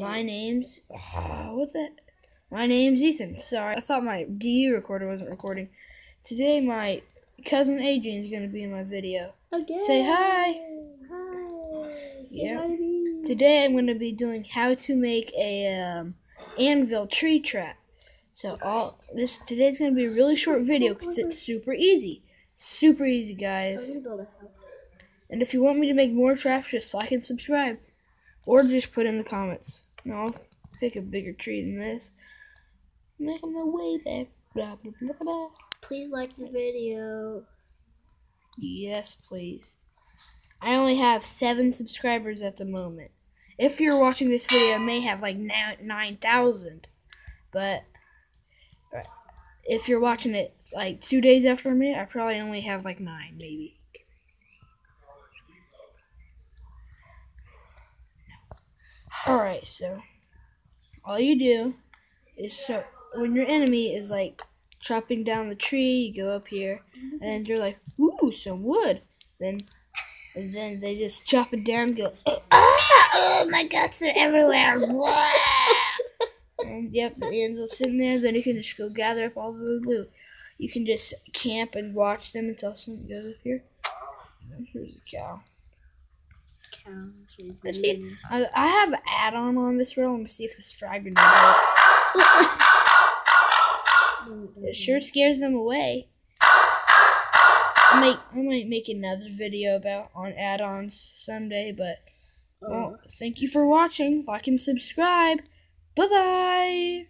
My name's uh, what the? My name's Ethan. Sorry, I thought my DU recorder wasn't recording. Today, my cousin Adrian's gonna be in my video. Again. Say hi. Hi. Say Yeah. hi to me. Today, I'm gonna be doing how to make a um, anvil tree trap. So all this today's gonna be a really short video because it's super easy, super easy, guys. gonna build a house. And if you want me to make more traps, just like and subscribe. Or just put in the comments. I'll pick a bigger tree than this. Making my way back. Blah, blah, blah, blah. Please like the video. Yes, please. I only have seven subscribers at the moment. If you're watching this video, I may have like now 9,000. But if you're watching it like two days after me, I probably only have like nine, maybe. Alright, so all you do is so when your enemy is like chopping down the tree, you go up here, and you're like, ooh, some wood. Then and then they just chop it down, and go, oh, ah, oh my guts are everywhere. And yep, the ends will sit in there. Then you can just go gather up all the loot. You can just camp and watch them until something goes up here. Here's a cow. Let's see. I, I have an add-on on this roll. Let me see if this frag grenade works. It sure scares them away. I might, I might make another video about on add-ons someday, but well, uh-huh. thank you for watching. Like and subscribe. Bye bye.